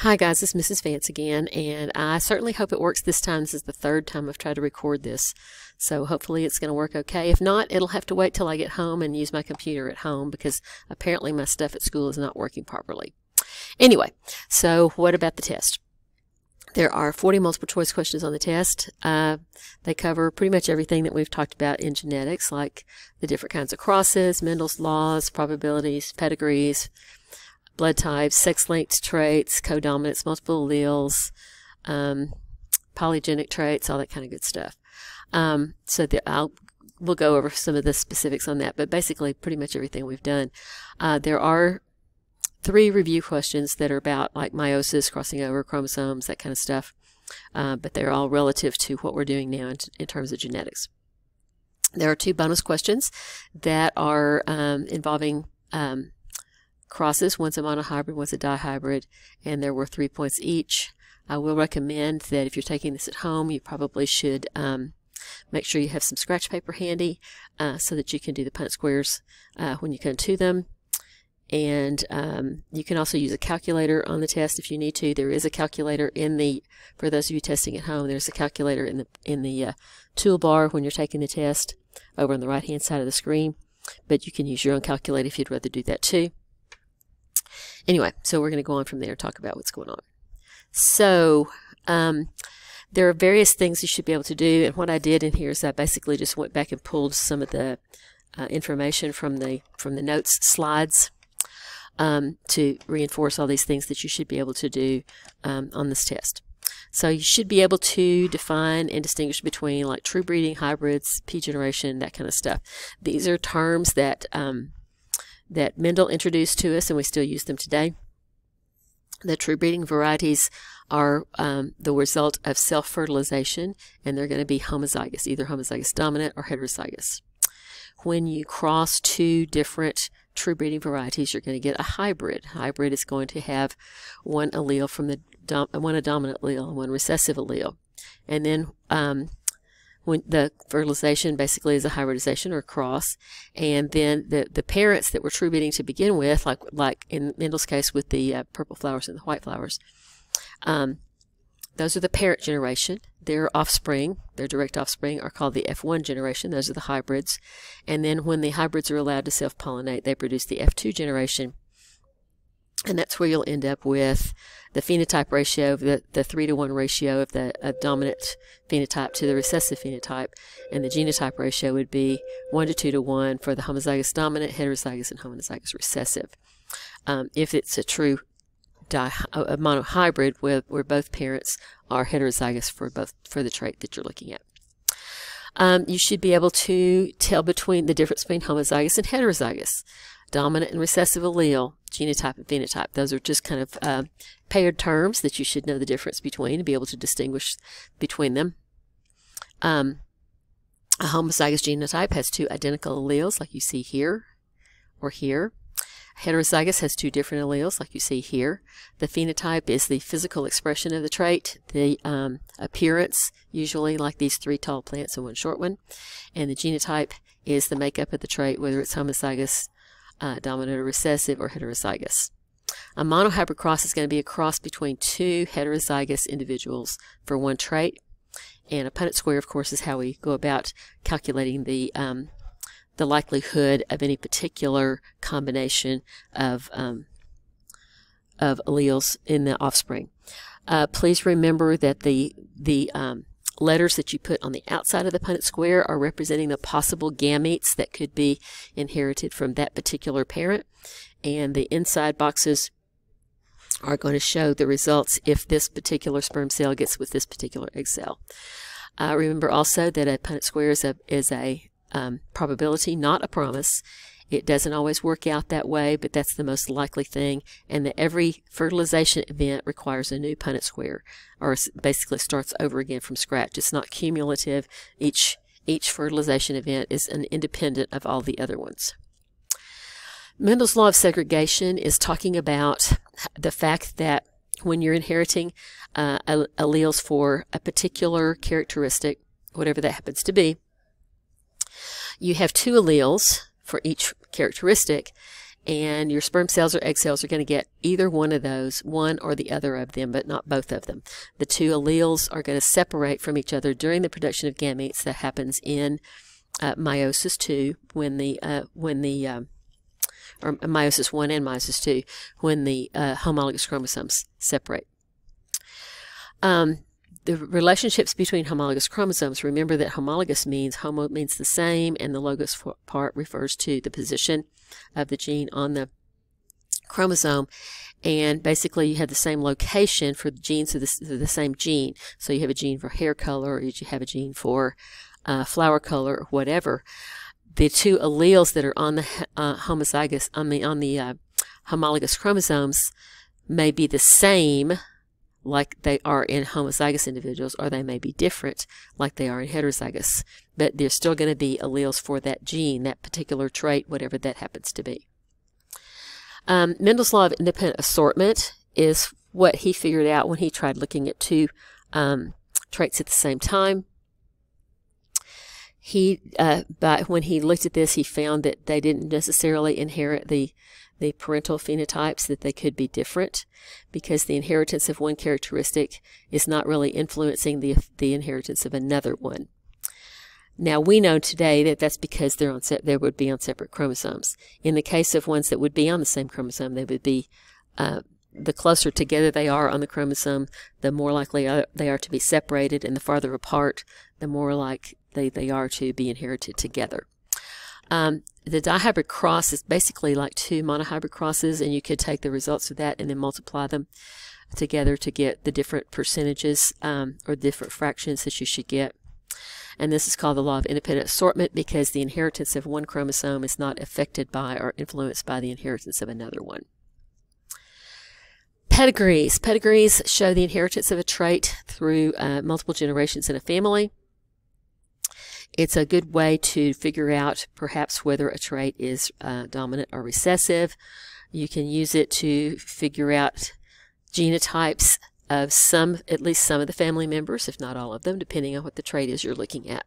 Hi guys, it's Mrs. Vance again, and I certainly hope it works this time. This is the third time I've tried to record this, so hopefully it's going to work okay. If not, it'll have to wait till I get home and use my computer at home because apparently my stuff at school is not working properly. Anyway, so what about the test? There are 40 multiple choice questions on the test. Uh, they cover pretty much everything that we've talked about in genetics, like the different kinds of crosses, Mendel's laws, probabilities, pedigrees, blood types, sex-linked traits, codominance, multiple alleles, um, polygenic traits, all that kind of good stuff. Um, so the, I'll we'll go over some of the specifics on that, but basically pretty much everything we've done. Uh, there are three review questions that are about like meiosis, crossing over chromosomes, that kind of stuff, uh, but they're all relative to what we're doing now in, in, terms of genetics. There are two bonus questions that are um, involving um, crosses. One's a monohybrid, one's a dihybrid, and there were three points each. I will recommend that if you're taking this at home, you probably should um, make sure you have some scratch paper handy uh, so that you can do the Punnett squares uh, when you come to them. And um, you can also use a calculator on the test if you need to. There is a calculator in the, for those of you testing at home, there's a calculator in the in the uh, toolbar when you're taking the test over on the right hand side of the screen. But you can use your own calculator if you'd rather do that too. Anyway, so we're going to go on from there, and talk about what's going on. So, um, there are various things you should be able to do, and what I did in here is I basically just went back and pulled some of the uh, information from the from the notes slides um, to reinforce all these things that you should be able to do um, on this test. So you should be able to define and distinguish between like true breeding, hybrids, P generation, that kind of stuff. These are terms that um, that Mendel introduced to us, and we still use them today. The true breeding varieties are um, the result of self-fertilization, and they're going to be homozygous, either homozygous dominant or heterozygous. When you cross two different true breeding varieties, you're going to get a hybrid. Hybrid is going to have one allele from the one a dominant allele and one recessive allele. And then um, when the fertilization basically is a hybridization or a cross, and then the the parents that were true breeding to begin with, like like in Mendel's case with the uh, purple flowers and the white flowers, um, those are the parent generation. Their offspring, their direct offspring, are called the F1 generation. Those are the hybrids, and then when the hybrids are allowed to self-pollinate, they produce the F2 generation, and that's where you'll end up with the phenotype ratio, the, the 3 to 1 ratio of the dominant phenotype to the recessive phenotype, and the genotype ratio would be 1 to 2 to 1 for the homozygous dominant, heterozygous, and homozygous recessive. Um, if it's a true di- a monohybrid where, where both parents are heterozygous for both for the trait that you're looking at. Um, you should be able to tell between the difference between homozygous and heterozygous dominant and recessive allele, genotype and phenotype. Those are just kind of uh, paired terms that you should know the difference between and be able to distinguish between them. Um, a homozygous genotype has two identical alleles like you see here or here. Heterozygous has two different alleles like you see here. The phenotype is the physical expression of the trait, the um, appearance, usually like these three tall plants and one short one. And the genotype is the makeup of the trait, whether it's homozygous, uh, dominant or recessive, or heterozygous. A monohybrid cross is going to be a cross between two heterozygous individuals for one trait. And a Punnett square, of course, is how we go about calculating the um, the likelihood of any particular combination of um, of alleles in the offspring. Uh, please remember that the the um, letters that you put on the outside of the Punnett square are representing the possible gametes that could be inherited from that particular parent. And the inside boxes are going to show the results if this particular sperm cell gets with this particular egg cell. Uh, remember also that a Punnett square is a, is a um, probability, not a promise. It doesn't always work out that way, but that's the most likely thing. And that every fertilization event requires a new Punnett square, or basically starts over again from scratch. It's not cumulative. Each each fertilization event is an independent of all the other ones. Mendel's law of segregation is talking about the fact that when you're inheriting uh, alleles for a particular characteristic, whatever that happens to be, you have two alleles for each characteristic, and your sperm cells or egg cells are going to get either one of those, one or the other of them, but not both of them. The two alleles are going to separate from each other during the production of gametes that happens in uh, meiosis two when the uh, when the um, or meiosis one and meiosis two when the uh, homologous chromosomes separate. Um, the relationships between homologous chromosomes, remember that homologous means homo means the same, and the logos part refers to the position of the gene on the chromosome. And basically, you have the same location for the genes of the, the same gene. So you have a gene for hair color, or you have a gene for uh, flower color, or whatever. The two alleles that are on the uh, homozygous, on the on the uh, homologous chromosomes, may be the same like they are in homozygous individuals, or they may be different like they are in heterozygous. But there's still going to be alleles for that gene, that particular trait, whatever that happens to be. Um, Mendel's law of independent assortment is what he figured out when he tried looking at two um, traits at the same time. He, uh, but when he looked at this, he found that they didn't necessarily inherit the the parental phenotypes that they could be different because the inheritance of one characteristic is not really influencing the, the inheritance of another one. Now we know today that that's because they're on they would be on separate chromosomes. In the case of ones that would be on the same chromosome, they would be uh, the closer together they are on the chromosome, the more likely they are to be separated, and the farther apart, the more like they, they are to be inherited together. Um, the dihybrid cross is basically like two monohybrid crosses, and you could take the results of that and then multiply them together to get the different percentages um, or different fractions that you should get. And this is called the law of independent assortment because the inheritance of one chromosome is not affected by or influenced by the inheritance of another one. Pedigrees. Pedigrees show the inheritance of a trait through uh, multiple generations in a family. It's a good way to figure out perhaps whether a trait is uh, dominant or recessive. You can use it to figure out genotypes of some, at least some of the family members, if not all of them, depending on what the trait is you're looking at.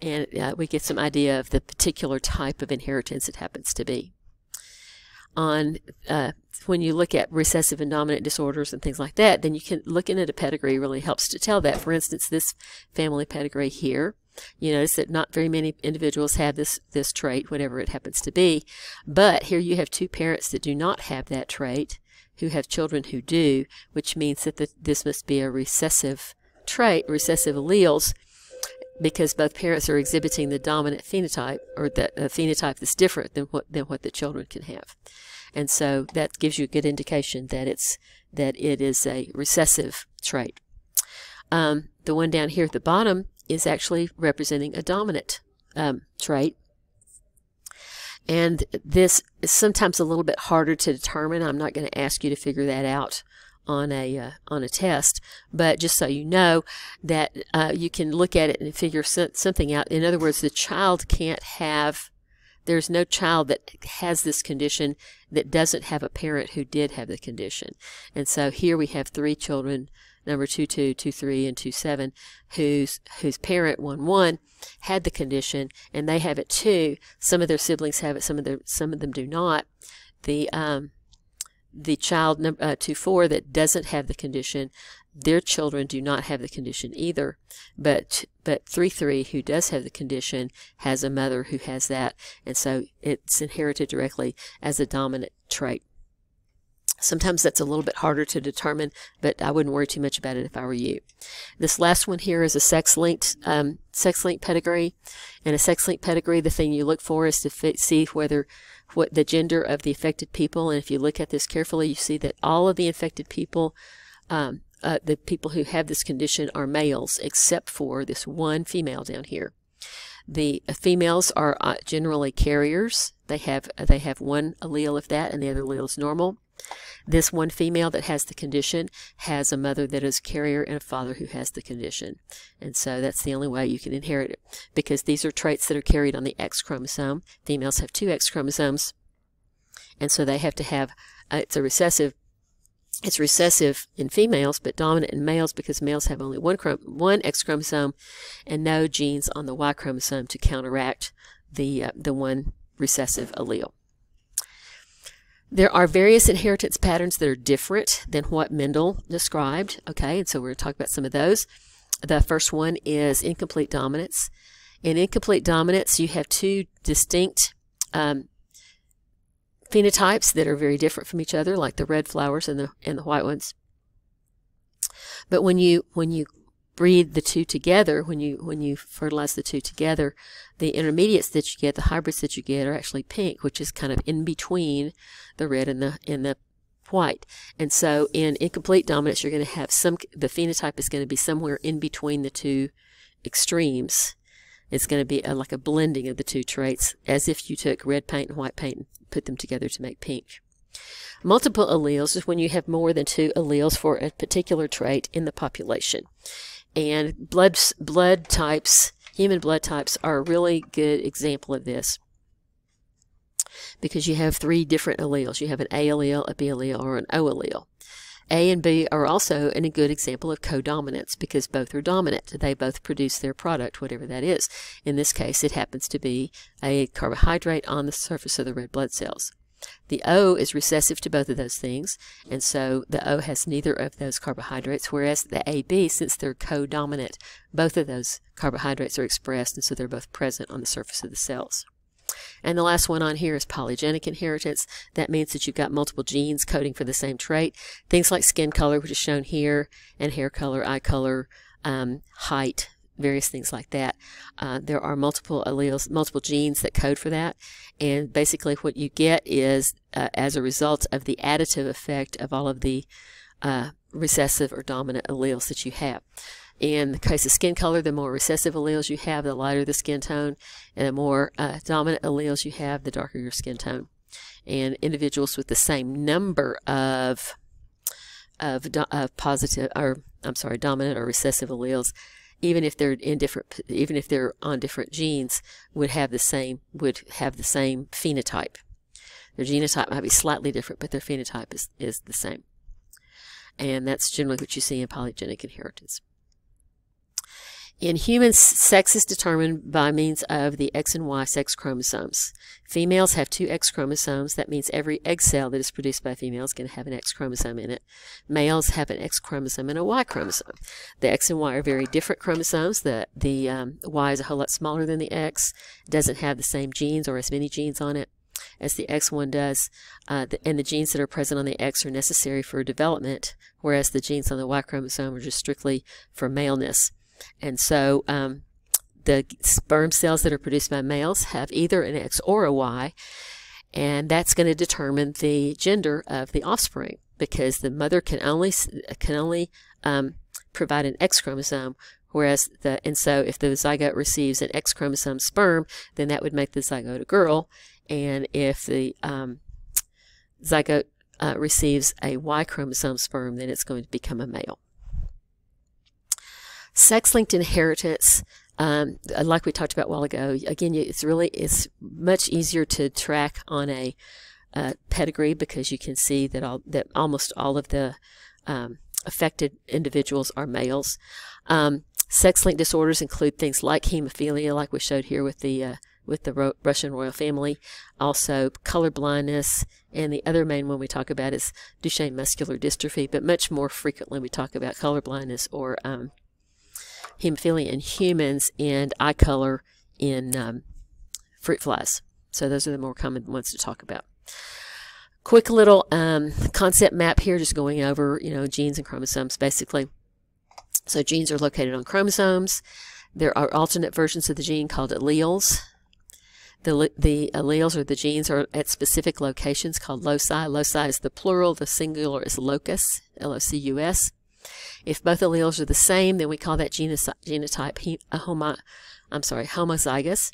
And uh, we get some idea of the particular type of inheritance it happens to be. On uh, when you look at recessive and dominant disorders and things like that, then you can looking at a pedigree really helps to tell that. For instance, this family pedigree here you notice that not very many individuals have this, this trait, whatever it happens to be. But here you have two parents that do not have that trait, who have children who do, which means that the, this must be a recessive trait, recessive alleles, because both parents are exhibiting the dominant phenotype, or the phenotype that's different than what, than what the children can have. And so that gives you a good indication that it's that it is a recessive trait. Um, the one down here at the bottom is actually representing a dominant um, trait. And this is sometimes a little bit harder to determine. I'm not going to ask you to figure that out on a uh, on a test, but just so you know that uh, you can look at it and figure something out. In other words, the child can't have. There's no child that has this condition that doesn't have a parent who did have the condition. And so here we have three children number 2223 and 27 whose whose parent 11 had the condition and they have it too some of their siblings have it some of their some of them do not the um, the child number uh, 24 that doesn't have the condition their children do not have the condition either but but three three who does have the condition has a mother who has that and so it's inherited directly as a dominant trait Sometimes that's a little bit harder to determine, but I wouldn't worry too much about it if I were you. This last one here is a sex-linked um, sex-linked pedigree. And a sex-linked pedigree, the thing you look for is to see whether what the gender of the affected people. And if you look at this carefully, you see that all of the infected people, um, uh, the people who have this condition, are males, except for this one female down here. The females are uh, generally carriers. They have they have one allele of that, and the other allele is normal. This one female that has the condition has a mother that is a carrier and a father who has the condition. And so that's the only way you can inherit it because these are traits that are carried on the X chromosome. Females have two X chromosomes. And so they have to have, uh, it's a recessive it's recessive in females, but dominant in males because males have only one, one X chromosome and no genes on the Y chromosome to counteract the, uh, the one recessive allele. There are various inheritance patterns that are different than what Mendel described. Okay, and so we're going to talk about some of those. The first one is incomplete dominance. In incomplete dominance, you have two distinct um, phenotypes that are very different from each other, like the red flowers and the and the white ones. But when you when you breed the two together, when you when you fertilize the two together, the intermediates that you get, the hybrids that you get, are actually pink, which is kind of in between the red and the and the white. And so in incomplete dominance, you're going to have some. The phenotype is going to be somewhere in between the two extremes. It's going to be a, like a blending of the two traits, as if you took red paint and white paint and put them together to make pink. Multiple alleles is when you have more than two alleles for a particular trait in the population. And blood, blood types, human blood types, are a really good example of this because you have three different alleles. You have an A allele, a B allele, or an O allele. A and B are also a good example of codominance because both are dominant. They both produce their product, whatever that is. In this case, it happens to be a carbohydrate on the surface of the red blood cells. The O is recessive to both of those things, and so the O has neither of those carbohydrates, whereas the AB, since they're co-dominant, both of those carbohydrates are expressed, and so they're both present on the surface of the cells. And the last one on here is polygenic inheritance. That means that you've got multiple genes coding for the same trait. Things like skin color, which is shown here, and hair color, eye color, um, height, various things like that. Uh, there are multiple alleles, multiple genes that code for that. And basically what you get is, uh, as a result of the additive effect of all of the uh, recessive or dominant alleles that you have. In the case of skin color, the more recessive alleles you have, the lighter the skin tone, and the more uh, dominant alleles you have, the darker your skin tone. And individuals with the same number of of, of positive, or I'm sorry, dominant or recessive alleles, even if they're in different, even if they're on different genes, would have the same would have the same phenotype. Their genotype might be slightly different, but their phenotype is, is the same. And that's generally what you see in polygenic inheritance. In humans, sex is determined by means of the X and Y sex chromosomes. Females have two X chromosomes. That means every egg cell that is produced by females is going to have an X chromosome in it. Males have an X chromosome and a Y chromosome. The X and Y are very different chromosomes. The, the um, Y is a whole lot smaller than the X, doesn't have the same genes or as many genes on it as the X one does, uh, the, and the genes that are present on the X are necessary for development, whereas the genes on the Y chromosome are just strictly for maleness. And so um, the sperm cells that are produced by males have either an X or a Y, and that's going to determine the gender of the offspring because the mother can only can only um, provide an X chromosome, whereas the and so if the zygote receives an X chromosome sperm, then that would make the zygote a girl, and if the um, zygote uh, receives a Y chromosome sperm, then it's going to become a male. Sex-linked inheritance, um, like we talked about a while ago, again, it's really it's much easier to track on a uh, pedigree because you can see that all that almost all of the um, affected individuals are males. Um, sex-linked disorders include things like hemophilia, like we showed here with the uh, with the Ro Russian royal family, also color blindness, and the other main one we talk about is Duchenne muscular dystrophy. But much more frequently, we talk about color blindness or um, hemophilia in humans and eye color in um, fruit flies. So those are the more common ones to talk about. Quick little um, concept map here, just going over, you know, genes and chromosomes basically. So genes are located on chromosomes. There are alternate versions of the gene called alleles. The, the alleles or the genes are at specific locations called loci. Loci is the plural, the singular is locus, L-O-C-U-S. If both alleles are the same, then we call that genotype a uh, homo, I'm sorry, homozygous.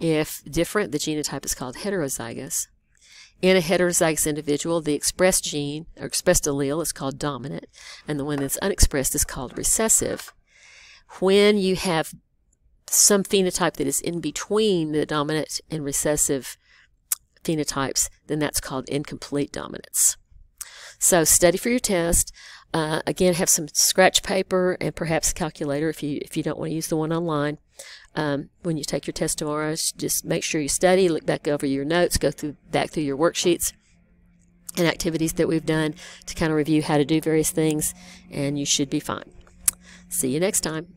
If different, the genotype is called heterozygous. In a heterozygous individual, the expressed gene or expressed allele is called dominant, and the one that's unexpressed is called recessive. When you have some phenotype that is in between the dominant and recessive phenotypes, then that's called incomplete dominance. So study for your test. Uh, again, have some scratch paper and perhaps a calculator if you if you don't want to use the one online. Um, when you take your test tomorrow, just make sure you study, look back over your notes, go through back through your worksheets, and activities that we've done to kind of review how to do various things, and you should be fine. See you next time.